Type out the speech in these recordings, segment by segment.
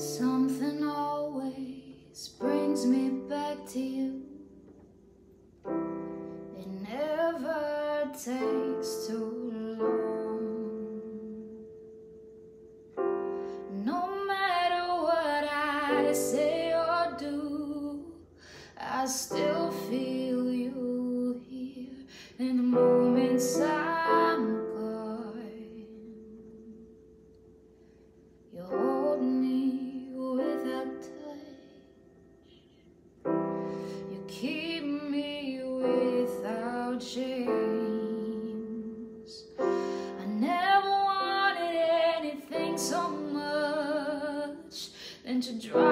Something always brings me back to you. It never takes too long. No matter what I say or do I still feel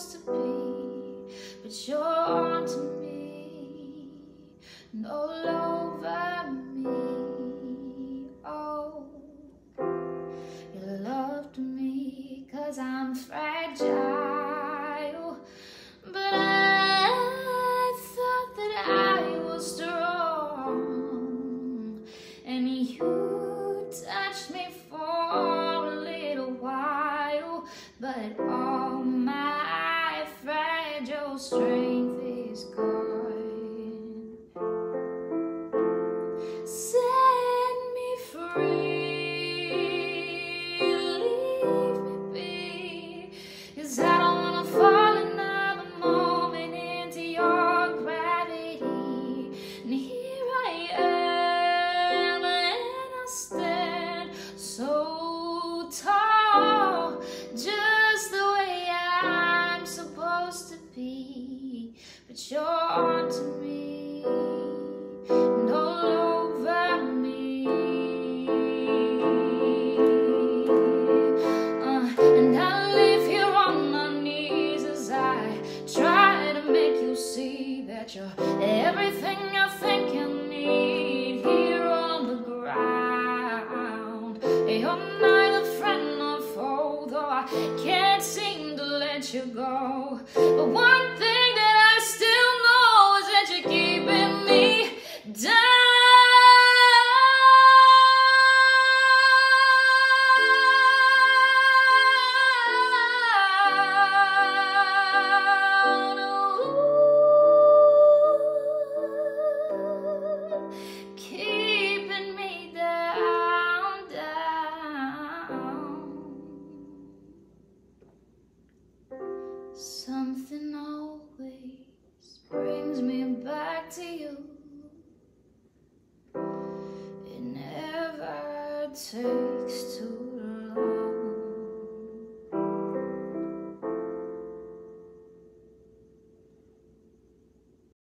supposed to be, but you're on to me. No love. strength is gone. you're everything I think I need here on the ground. You're neither friend nor foe, though I can't seem to let you go. But one thing. takes to